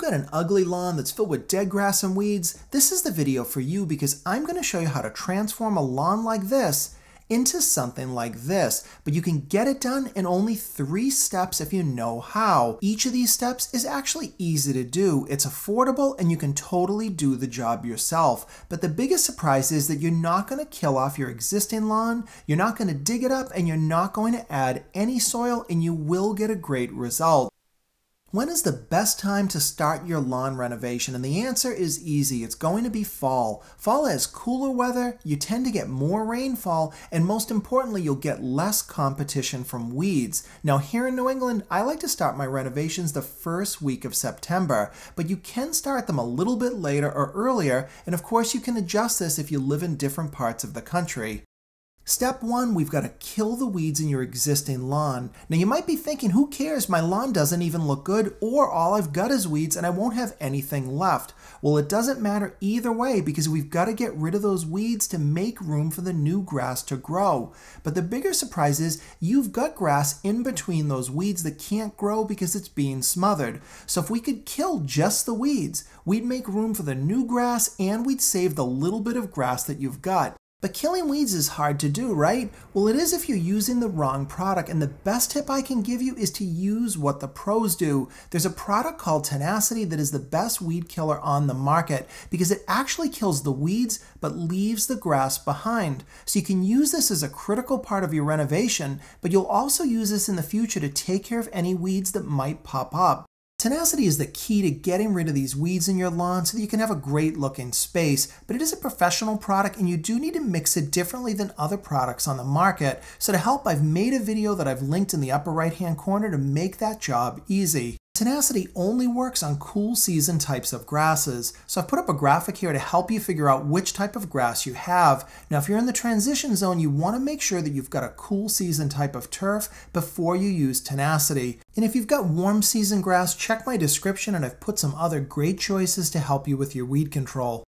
got an ugly lawn that's filled with dead grass and weeds, this is the video for you because I'm going to show you how to transform a lawn like this into something like this, but you can get it done in only three steps if you know how. Each of these steps is actually easy to do. It's affordable and you can totally do the job yourself. But the biggest surprise is that you're not going to kill off your existing lawn, you're not going to dig it up, and you're not going to add any soil, and you will get a great result. When is the best time to start your lawn renovation? And the answer is easy. It's going to be fall. Fall has cooler weather, you tend to get more rainfall, and most importantly, you'll get less competition from weeds. Now, here in New England, I like to start my renovations the first week of September, but you can start them a little bit later or earlier, and of course, you can adjust this if you live in different parts of the country. Step one, we've got to kill the weeds in your existing lawn. Now you might be thinking, who cares? My lawn doesn't even look good, or all I've got is weeds and I won't have anything left. Well, it doesn't matter either way because we've got to get rid of those weeds to make room for the new grass to grow. But the bigger surprise is you've got grass in between those weeds that can't grow because it's being smothered. So if we could kill just the weeds, we'd make room for the new grass and we'd save the little bit of grass that you've got. But killing weeds is hard to do, right? Well, it is if you're using the wrong product, and the best tip I can give you is to use what the pros do. There's a product called Tenacity that is the best weed killer on the market because it actually kills the weeds but leaves the grass behind. So you can use this as a critical part of your renovation, but you'll also use this in the future to take care of any weeds that might pop up. Tenacity is the key to getting rid of these weeds in your lawn so that you can have a great looking space, but it is a professional product and you do need to mix it differently than other products on the market. So to help, I've made a video that I've linked in the upper right hand corner to make that job easy. Tenacity only works on cool season types of grasses, so I've put up a graphic here to help you figure out which type of grass you have. Now if you're in the transition zone, you want to make sure that you've got a cool season type of turf before you use Tenacity. And if you've got warm season grass, check my description and I've put some other great choices to help you with your weed control.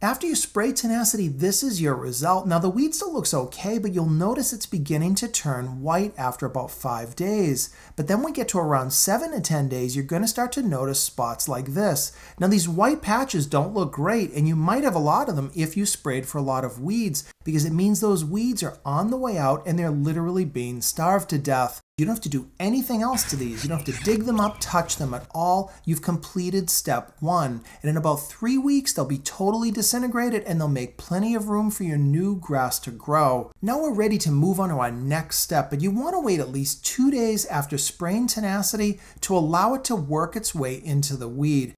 After you spray Tenacity, this is your result. Now the weed still looks okay, but you'll notice it's beginning to turn white after about 5 days. But then we get to around 7 to 10 days, you're going to start to notice spots like this. Now these white patches don't look great, and you might have a lot of them if you sprayed for a lot of weeds, because it means those weeds are on the way out and they're literally being starved to death. You don't have to do anything else to these. You don't have to dig them up, touch them at all. You've completed step one. And in about three weeks, they'll be totally disintegrated and they'll make plenty of room for your new grass to grow. Now we're ready to move on to our next step, but you want to wait at least two days after spraying tenacity to allow it to work its way into the weed.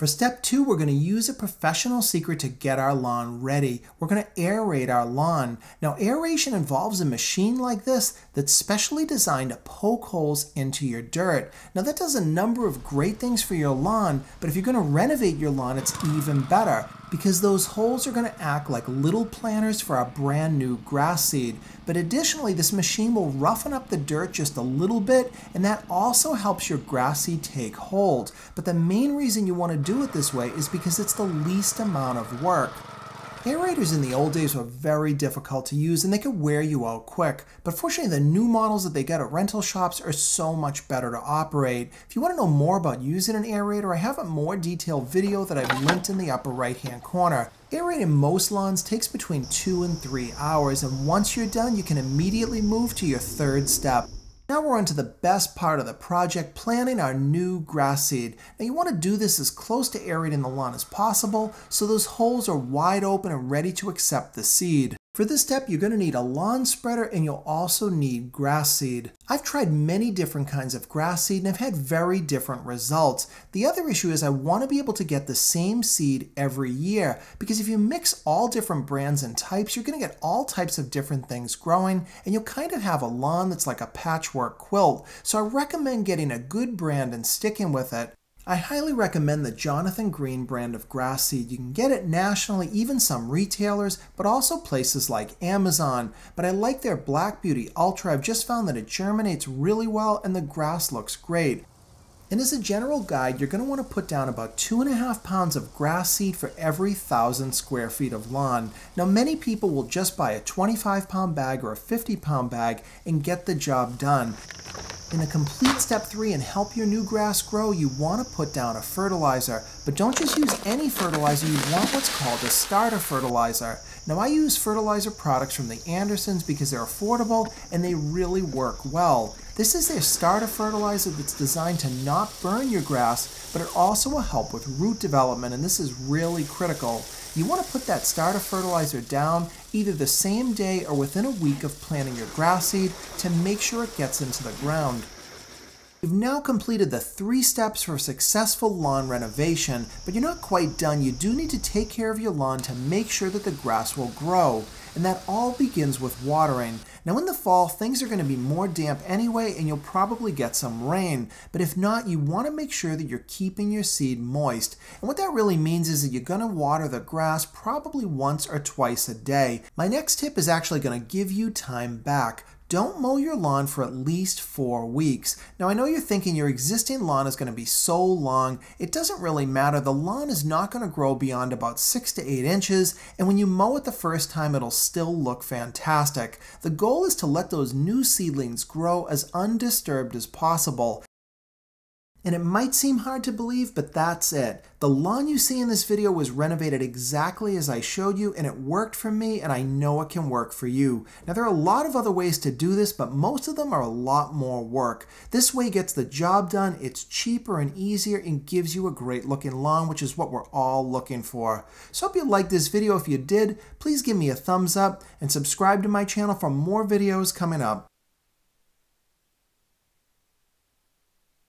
For step two, we're going to use a professional secret to get our lawn ready. We're going to aerate our lawn. Now, aeration involves a machine like this that's specially designed to poke holes into your dirt. Now, that does a number of great things for your lawn, but if you're going to renovate your lawn, it's even better because those holes are going to act like little planters for our brand new grass seed. But additionally, this machine will roughen up the dirt just a little bit, and that also helps your grass seed take hold. But the main reason you want to do it this way is because it's the least amount of work. Aerators in the old days were very difficult to use and they could wear you out quick, but fortunately the new models that they get at rental shops are so much better to operate. If you want to know more about using an aerator, I have a more detailed video that I've linked in the upper right hand corner. Aerating most lawns takes between 2 and 3 hours and once you're done you can immediately move to your third step. Now we're on to the best part of the project, planting our new grass seed. Now you want to do this as close to aerating the lawn as possible so those holes are wide open and ready to accept the seed. For this step, you're going to need a lawn spreader and you'll also need grass seed. I've tried many different kinds of grass seed and I've had very different results. The other issue is I want to be able to get the same seed every year because if you mix all different brands and types, you're going to get all types of different things growing and you'll kind of have a lawn that's like a patchwork quilt. So I recommend getting a good brand and sticking with it. I highly recommend the Jonathan Green brand of grass seed. You can get it nationally, even some retailers, but also places like Amazon. But I like their Black Beauty Ultra. I've just found that it germinates really well and the grass looks great. And as a general guide, you're going to want to put down about two and a half pounds of grass seed for every thousand square feet of lawn. Now, many people will just buy a 25 pound bag or a 50 pound bag and get the job done. In a complete step three and help your new grass grow, you want to put down a fertilizer. But don't just use any fertilizer, you want what's called a starter fertilizer. Now I use fertilizer products from the Andersons because they're affordable and they really work well. This is their starter fertilizer that's designed to not burn your grass, but it also will help with root development and this is really critical. You want to put that starter fertilizer down either the same day or within a week of planting your grass seed to make sure it gets into the ground. You've now completed the three steps for successful lawn renovation, but you're not quite done. You do need to take care of your lawn to make sure that the grass will grow, and that all begins with watering. Now in the fall, things are going to be more damp anyway, and you'll probably get some rain, but if not, you want to make sure that you're keeping your seed moist. And what that really means is that you're going to water the grass probably once or twice a day. My next tip is actually going to give you time back don't mow your lawn for at least four weeks. Now, I know you're thinking your existing lawn is going to be so long, it doesn't really matter. The lawn is not going to grow beyond about six to eight inches, and when you mow it the first time, it'll still look fantastic. The goal is to let those new seedlings grow as undisturbed as possible. And it might seem hard to believe, but that's it. The lawn you see in this video was renovated exactly as I showed you, and it worked for me, and I know it can work for you. Now, there are a lot of other ways to do this, but most of them are a lot more work. This way gets the job done, it's cheaper and easier, and gives you a great looking lawn, which is what we're all looking for. So I hope you liked this video. If you did, please give me a thumbs up and subscribe to my channel for more videos coming up.